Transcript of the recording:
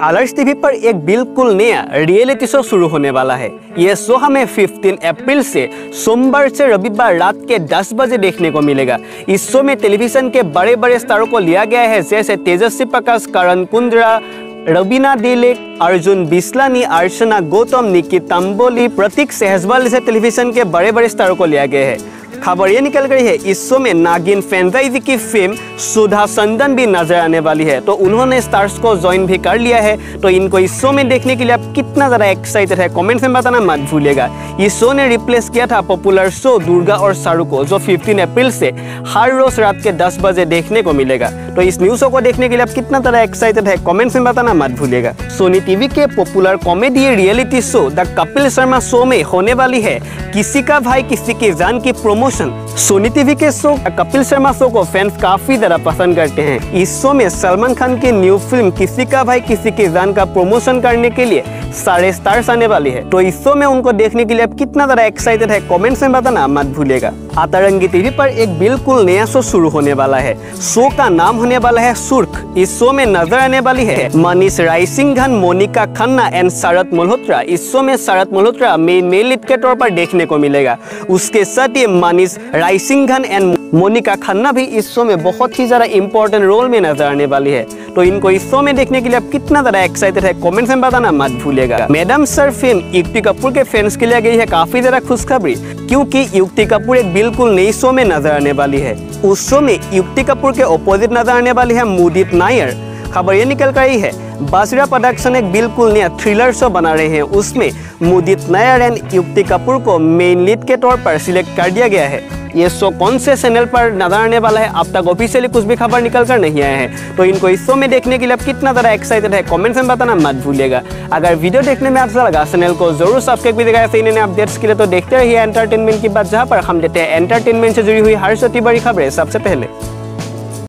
Colors TV पर एक बिल्कुल नया रियलिटी शो शुरू होने वाला है। यह शो हमें 15 अप्रैल से सोमवार से रविवार रात के 10 बजे देखने को मिलेगा। इस शो में टेलीविज़न के बड़े बड़े स्टारों को लिया गया है, जैसे तेजस्वी प्रकाश, करण कुंद्रा, रवीना दिलेक अर्जुन बिस्लानी, अर्चना गौतम निकी तंबोली प्रतीक सहजवाल जैसे टेलीविज़न के बड़े बड़े स्टारों को लिया गया है। खबर ये निकल गई है इस शो में नागिन फ्रेंचाइजी की फ़िल्म सुधा संदन भी नज़र आने वाली है। तो उन्होंने स्टार्स को ज्वाइन भी कर लिया है। तो इनको इस शो में देखने के लिए आप कितना ज़्यादा एक्साइटेड है कमेंट्स में बताना मत भूलिएगा। इस शो ने रिप्लेस किया था पॉपुलर शो दुर्गा और शाहरुख को, जो 15 अप्रैल से हर रोज रात के 10 बजे देखने को मिलेगा। तो इस न्यूज़ शो को देखने के लिए आप कितना ज़्यादा एक्साइटेड है कमेंट्स में बताना मत भूलिएगा। सोनी टीवी के popular comedy reality show the Kapil Sharma show में होने वाली है। किसी का भाई, किसी की जान की प्रमोशन सोनी टीवी के शो कपिल शर्मा शो को फैंस काफ़ी ज़्यादा पसंद करते हैं। इस शो में सलमान खान की न्यू फ़िल्म किसी का भाई किसी की जान का प्रमोशन करने के लिए सारे स्टार्स आने वाली है। तो इस शो में उनको देखने के लिए आप कितना ज़्यादा एक्साइटेड है कमेंट्स में बताना, मत भूलिएगा। आतारंगी टीवी पर एक बिल्कुल नया शो शुरू होने वाला है। शो का नाम होने वाला है सुर्ख। इस शो में नज़र आने वाली है मनीष रायसिंघन, मोनिका खन्ना एंड शरद मल्होत्रा। इस शो में Sharad Malhotra main main lead के तौर पर देखने को मिलेगा। उसके साथ ही मनीष रायसिंघन एंड मोनिका खन्ना भी इस शो में बहुत ही ज़्यादा इंपॉर्टेंट रोल में नज़र आने वाली है। तो इनको इस शो में देखने के लिए आप कितना ज़्यादा एक्साइटेड है कमेंट्स में बताना मत भूलिएगा। मैडम सर फ़िल्म युक्ति कपूर के फैंस के लिए गई है काफ़ी ज़्यादा खुशखबरी, क्योंकि युक्ति कपूर एक बिल्कुल नई शो में नज़र आने वाली है। उस शो में युक्ति कपूर के ऑपोजिट नज़र आने वाली है मुदित नायर। खबर ये निकल कर है, बासुरा प्रोडक्शन एक बिल्कुल नया थ्रिलर शो बना रहे हैं। उसमें मुदित नायर एंड युक्ति कपूर को मेन लीड के तौर पर सिलेक्ट कर दिया गया है। ये शो कौन से चैनल पर नज़र आने वाला है? अब तक ऑफिशियली कुछ भी खबर निकल कर नहीं आया है। तो इनको इस शो में देखने के लिए आप कितना ज़्यादा एक्साइटेड है कमेंट्स में बताना मत भूलिएगा। अगर वीडियो देखने में अच्छा लगा चैनल को ज़रूर सब्सक्राइब भी देगा ऐसे इन्हें अपडेट्स के लिए तो देखते रहिए एंटरटेनमेंट की बात, जहाँ पर हम देते हैं एंटरटेनमेंट से जुड़ी हुई हर छोटी बड़ी खबरें। सबसे पहले।